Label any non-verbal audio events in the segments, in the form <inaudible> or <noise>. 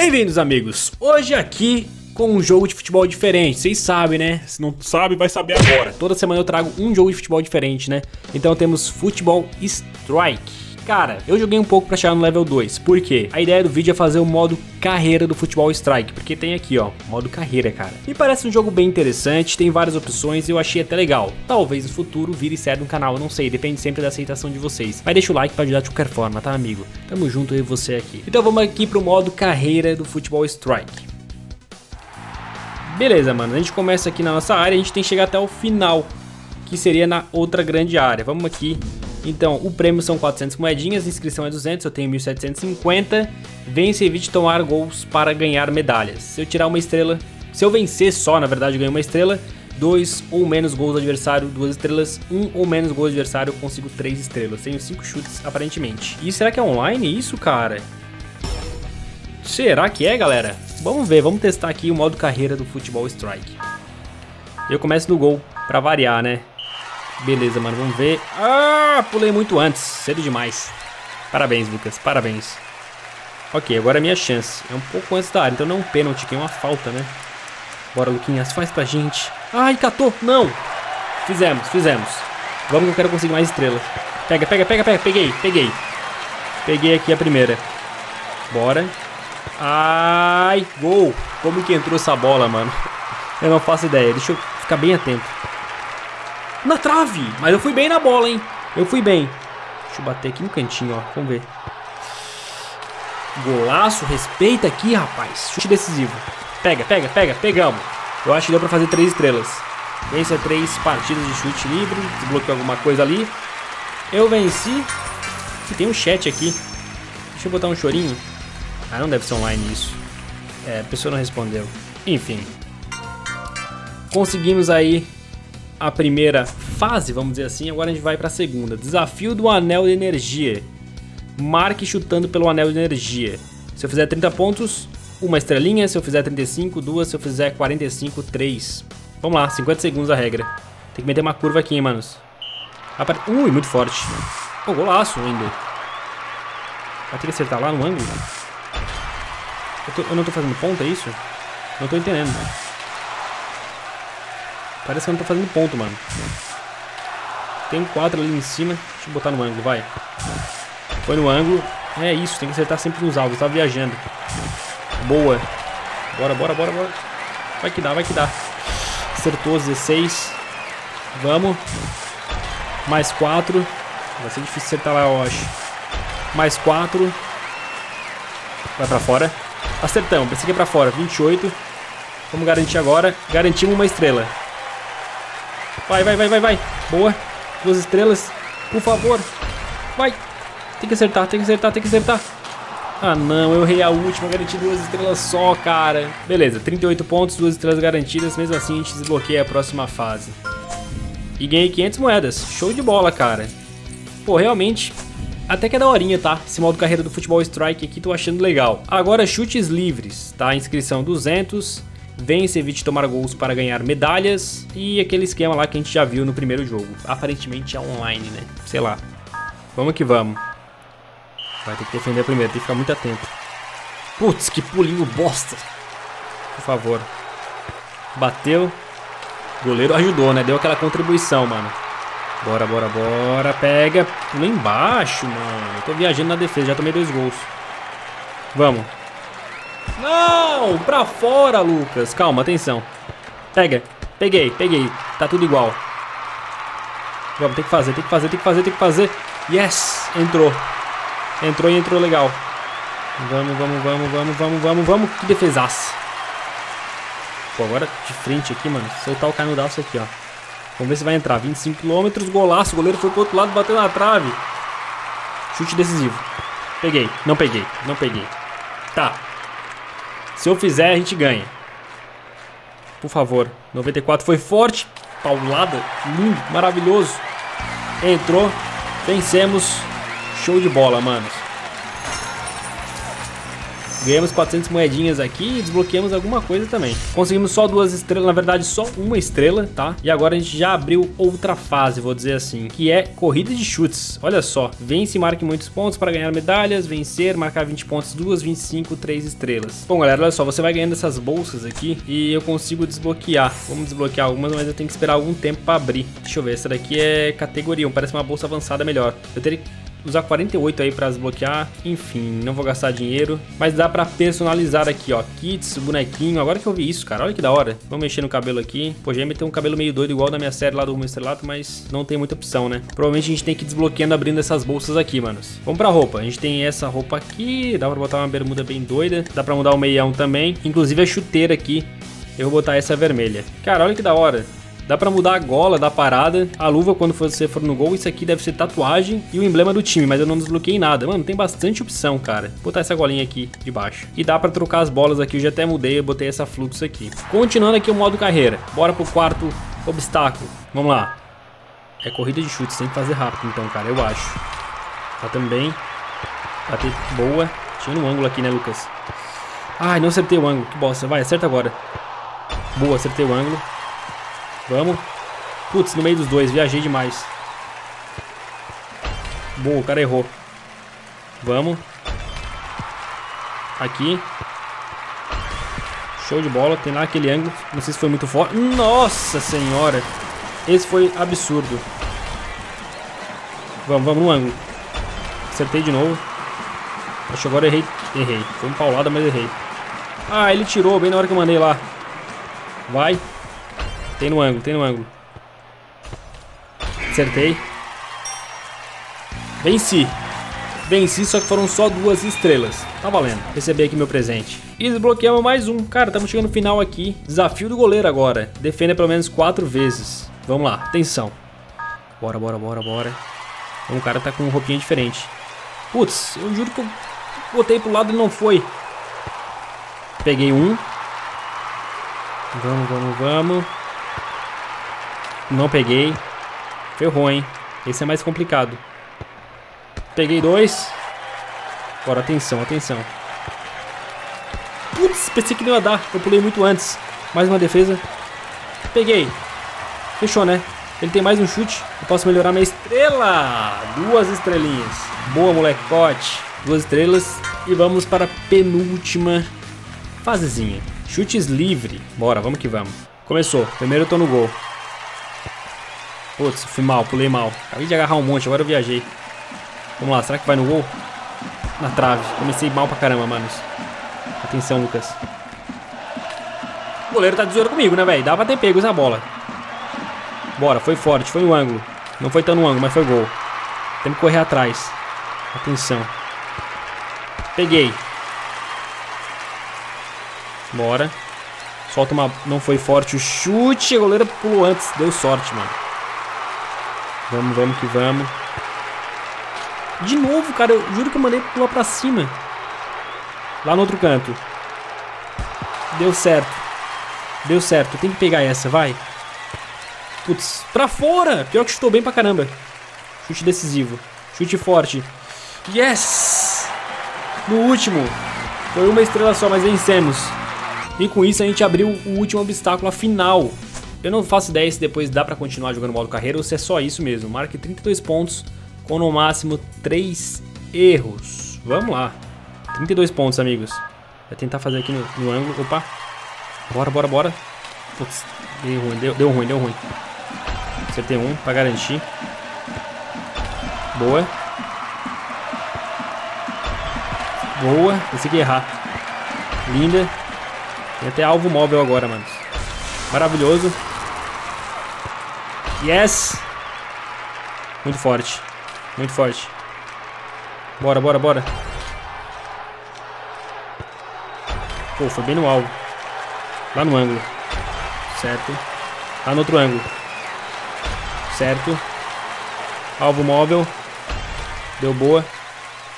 Bem-vindos, amigos! Hoje aqui com um jogo de futebol diferente. Vocês sabem, né? Se não sabe, vai saber agora. Toda semana eu trago um jogo de futebol diferente, né? Então temos Futebol Strike. Cara, eu joguei um pouco pra chegar no level 2. Por quê? A ideia do vídeo é fazer o modo carreira do Futebol Strike, porque tem aqui, ó, modo carreira, cara. Me parece um jogo bem interessante, tem várias opções e eu achei até legal. Talvez no futuro vire série no canal, eu não sei, depende sempre da aceitação de vocês. Mas deixa o like pra ajudar de qualquer forma, tá, amigo? Tamo junto eu e você aqui. Então vamos aqui pro modo carreira do Futebol Strike. Beleza, mano, a gente começa aqui na nossa área, a gente tem que chegar até o final, que seria na outra grande área. Vamos aqui então, o prêmio são 400 moedinhas, inscrição é 200, eu tenho 1750. Vence e evite tomar gols para ganhar medalhas. Se eu tirar uma estrela, se eu vencer só, na verdade, eu ganho uma estrela. Dois ou menos gols do adversário, duas estrelas. Um ou menos gols do adversário, eu consigo três estrelas. Tenho cinco chutes, aparentemente. E será que é online isso, cara? Será que é, galera? Vamos ver, vamos testar aqui o modo carreira do Futebol Strike. Eu começo no gol, pra variar, né? Beleza, mano, vamos ver. Ah, pulei muito antes, cedo demais. Parabéns, Lucas, parabéns. Ok, agora é minha chance. É um pouco antes da área, então não é um pênalti, que é uma falta, né? Bora, Luquinhas, faz pra gente. Ai, catou, não. Fizemos, fizemos. Vamos que eu quero conseguir mais estrelas. Pega, pega, pega, pega, peguei, peguei. Peguei aqui a primeira. Bora. Ai, gol. Como que entrou essa bola, mano? <laughs> Eu não faço ideia, deixa eu ficar bem atento. Na trave! Mas eu fui bem na bola, hein? Eu fui bem. Deixa eu bater aqui no cantinho, ó. Vamos ver. Golaço. Respeita aqui, rapaz. Chute decisivo. Pega, pega, pega. Pegamos. Eu acho que deu pra fazer três estrelas. Vence três partidas de chute livre. Desbloqueou alguma coisa ali. Eu venci. E tem um chat aqui. Deixa eu botar um chorinho. Ah, não deve ser online isso. É, a pessoa não respondeu. Enfim. Conseguimos aí a primeira fase, vamos dizer assim, agora a gente vai para a segunda. Desafio do Anel de Energia. Marque chutando pelo Anel de Energia. Se eu fizer 30 pontos, uma estrelinha. Se eu fizer 35, duas. Se eu fizer 45, três. Vamos lá, 50 segundos a regra. Tem que meter uma curva aqui, hein, manos. Ui, muito forte. Pô, golaço ainda. Vai ter que acertar lá no ângulo? Eu, tô, eu não tô fazendo ponta, é isso? Não tô entendendo. Parece que eu não tô fazendo ponto, mano. Tem quadro ali em cima. Deixa eu botar no ângulo, vai. Foi no ângulo. É isso, tem que acertar sempre nos alvos. Tá viajando. Boa. Bora, bora, bora, bora. Vai que dá, vai que dá. Acertou 16. Vamos. Mais 4. Vai ser difícil acertar lá, eu acho. Mais 4. Vai pra fora. Acertamos. Pensei que é pra fora. 28. Vamos garantir agora. Garantimos uma estrela. Vai, vai, vai, vai, vai. Boa. Duas estrelas. Por favor. Vai. Tem que acertar, tem que acertar, tem que acertar. Ah não, eu errei a última, garanti duas estrelas só, cara. Beleza, 38 pontos, duas estrelas garantidas, mesmo assim a gente desbloqueia a próxima fase. E ganhei 500 moedas, show de bola, cara. Pô, realmente, até que é daorinha, tá? Esse modo carreira do Futebol Strike aqui, tô achando legal. Agora, chutes livres, tá? Inscrição 200, Vence, evite tomar gols para ganhar medalhas e aquele esquema lá que a gente já viu no primeiro jogo. Aparentemente é online, né? Sei lá. Vamos que vamos. Vai ter que defender primeiro, tem que ficar muito atento. Putz, que pulinho bosta. Por favor. Bateu. O goleiro ajudou, né? Deu aquela contribuição, mano. Bora, bora, bora. Pega. Pula embaixo, mano. Eu tô viajando na defesa, já tomei dois gols. Vamos. Não, pra fora, Lucas. Calma, atenção. Pega. Peguei, peguei. Tá tudo igual. Vamos, tem que fazer, tem que fazer, tem que fazer, tem que fazer. Yes! Entrou. Entrou e entrou legal. Vamos, vamos, vamos, vamos, vamos, vamos, vamos. Que defesaça. Pô, agora de frente aqui, mano. Soltar o canudaço aqui, ó. Vamos ver se vai entrar. 25 km, golaço. O goleiro foi pro outro lado, bateu na trave. Chute decisivo. Peguei. Não peguei. Não peguei. Tá. Se eu fizer, a gente ganha. Por favor. 94 foi forte. Paulada. Lindo. Maravilhoso. Entrou. Vencemos. Show de bola, manos. Ganhamos 400 moedinhas aqui e desbloqueamos alguma coisa também. Conseguimos só duas estrelas, na verdade só uma estrela, tá? E agora a gente já abriu outra fase, vou dizer assim, que é corrida de chutes. Olha só, vence e marque muitos pontos para ganhar medalhas, vencer, marcar 20 pontos, 2, 25, 3 estrelas. Bom, galera, olha só, você vai ganhando essas bolsas aqui e eu consigo desbloquear. Vamos desbloquear algumas, mas eu tenho que esperar algum tempo para abrir. Deixa eu ver, essa daqui é categoria 1, parece uma bolsa avançada melhor. Eu teria usar 48 aí para desbloquear. Enfim, não vou gastar dinheiro. Mas dá para personalizar aqui, ó. Kits, bonequinho. Agora que eu vi isso, cara. Olha que da hora. Vamos mexer no cabelo aqui. Pô, já tem um cabelo meio doido igual da minha série lá do Rumo Estrelato, mas não tem muita opção, né? Provavelmente a gente tem que ir desbloqueando abrindo essas bolsas aqui, manos. Vamos pra roupa. A gente tem essa roupa aqui. Dá pra botar uma bermuda bem doida. Dá pra mudar o meião também. Inclusive a chuteira aqui. Eu vou botar essa vermelha. Cara, olha que da hora. Dá pra mudar a gola da parada, a luva quando você for no gol, isso aqui deve ser tatuagem e o emblema do time, mas eu não desbloqueei nada. Mano, tem bastante opção, cara. Vou botar essa golinha aqui de baixo. E dá pra trocar as bolas aqui, eu já até mudei, eu botei essa fluxo aqui. Continuando aqui o modo carreira, bora pro quarto obstáculo. Vamos lá. É corrida de chutes, tem que fazer rápido então, cara, eu acho. Tá também. Bater boa. Tinha no ângulo aqui, né, Lucas? Ai, não acertei o ângulo, que bosta. Vai, acerta agora. Boa, acertei o ângulo. Vamos. Putz, no meio dos dois, viajei demais. Boa, o cara errou. Vamos. Aqui. Show de bola. Tem lá aquele ângulo. Não sei se foi muito forte. Nossa senhora. Esse foi absurdo. Vamos, vamos no ângulo. Acertei de novo. Acho que agora errei. Errei. Foi um paulada, mas errei. Ah, ele tirou bem na hora que eu mandei lá. Vai. Tem no ângulo, tem no ângulo. Acertei. Venci. Venci, só que foram só duas estrelas. Tá valendo. Recebi aqui meu presente. E desbloqueamos mais um. Cara, estamos chegando no final aqui. Desafio do goleiro agora. Defenda pelo menos quatro vezes. Vamos lá, atenção. Bora, bora, bora, bora. O cara tá com roupinha diferente. Putz, eu juro que eu botei pro lado e não foi. Peguei um. Vamos, vamos, vamos. Não peguei. Ferrou, hein? Esse é mais complicado. Peguei dois. Bora, atenção, atenção. Putz, pensei que não ia dar. Eu pulei muito antes. Mais uma defesa. Peguei. Fechou, né? Ele tem mais um chute. Eu posso melhorar minha estrela. Duas estrelinhas. Boa, molecote. Duas estrelas. E vamos para a penúltima fasezinha. Chutes livre. Bora, vamos que vamos. Começou. Primeiro eu tô no gol. Putz, fui mal, pulei mal. Acabei de agarrar um monte, agora eu viajei. Vamos lá, será que vai no gol? Na trave. Comecei mal pra caramba, manos. Atenção, Lucas. O goleiro tá de zoeira comigo, né, velho? Dá pra ter pego essa bola. Bora, foi forte, foi no ângulo. Não foi tão no ângulo, mas foi gol. Temos que correr atrás. Atenção. Peguei. Bora. Solta uma... Não foi forte o chute. A goleira pulou antes. Deu sorte, mano. Vamos, vamos que vamos. De novo, cara. Eu juro que eu mandei pular pra cima. Lá no outro canto. Deu certo. Deu certo. Tem que pegar essa, vai. Putz, pra fora. Pior que chutou bem pra caramba. Chute decisivo. Chute forte. Yes! No último. Foi uma estrela só, mas vencemos. E com isso a gente abriu o último obstáculo, a final. Eu não faço ideia se depois dá pra continuar jogando modo carreira ou se é só isso mesmo. Marque 32 pontos com no máximo 3 erros. Vamos lá. 32 pontos, amigos. Vou tentar fazer aqui no, no ângulo. Opa. Bora, bora, bora. Putz, deu ruim, deu, deu ruim, deu ruim. Acertei um pra garantir. Boa. Boa. Ia errar. Linda. Tem até alvo móvel agora, manos. Maravilhoso. Yes! Muito forte. Muito forte. Bora, bora, bora. Pô, foi bem no alvo. Lá no ângulo. Certo. Lá no outro ângulo. Certo. Alvo móvel. Deu boa.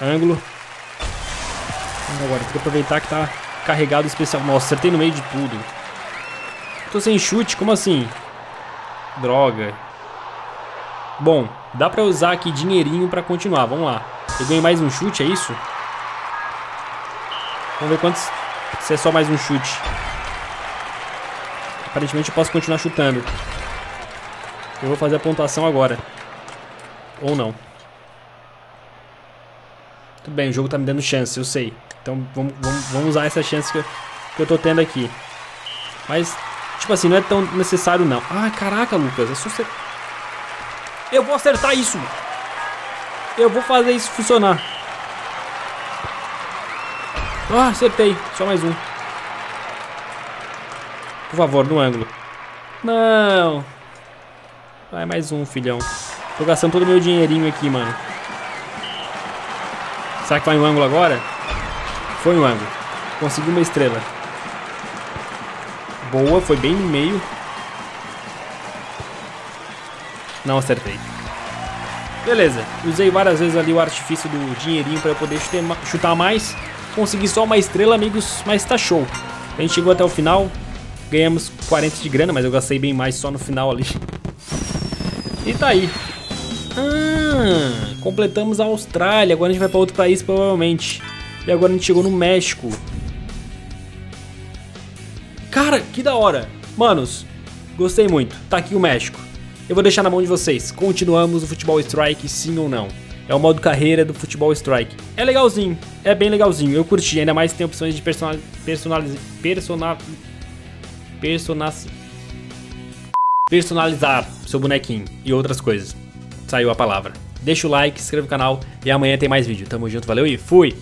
Ângulo. Agora, tem que aproveitar que tá carregado especial. Nossa, acertei no meio de tudo. Tô sem chute, como assim? Droga. Bom, dá pra usar aqui dinheirinho pra continuar, vamos lá. Eu ganhei mais um chute, é isso? Vamos ver quantos... Se é só mais um chute. Aparentemente eu posso continuar chutando. Eu vou fazer a pontuação agora. Ou não. Tudo bem, o jogo tá me dando chance, eu sei. Então vamos, vamos, vamos usar essa chance que eu, que eu tô tendo aqui. Mas, tipo assim, não é tão necessário não. Ah, caraca, Lucas, é só você... Eu vou acertar isso! Eu vou fazer isso funcionar. Ah, acertei. Só mais um. Por favor, no ângulo. Não. Vai mais um, filhão. Tô gastando todo o meu dinheirinho aqui, mano. Será que vai no ângulo agora? Foi no ângulo. Consegui uma estrela. Boa, foi bem no meio. Não acertei. Beleza, usei várias vezes ali o artifício do dinheirinho para eu poder chutar mais. Consegui só uma estrela, amigos, mas tá show. A gente chegou até o final, ganhamos 40 de grana, mas eu gastei bem mais só no final ali. E tá aí. Ah, completamos a Austrália, agora a gente vai para outro país provavelmente. E agora a gente chegou no México. Que da hora. Manos, gostei muito. Tá aqui o México. Eu vou deixar na mão de vocês. Continuamos o Futebol Strike, sim ou não? É o modo carreira do Futebol Strike. É legalzinho, é bem legalzinho. Eu curti, ainda mais tem opções de personal, personaliz, personal, personal, personalizar seu bonequinho e outras coisas. Saiu a palavra. Deixa o like, inscreva no canal e amanhã tem mais vídeo. Tamo junto, valeu e fui!